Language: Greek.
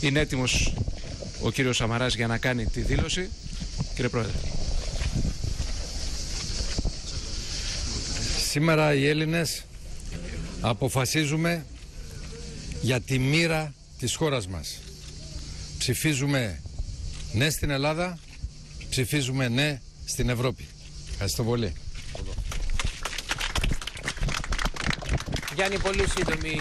Είναι έτοιμος ο κύριος Σαμαράς για να κάνει τη δήλωση. Κύριε Πρόεδρε. Σήμερα οι Έλληνες αποφασίζουμε για τη μοίρα της χώρας μας. Ψηφίζουμε ναι στην Ελλάδα, ψηφίζουμε ναι στην Ευρώπη. Ευχαριστώ πολύ. Γιάννη, πολύ σύντομη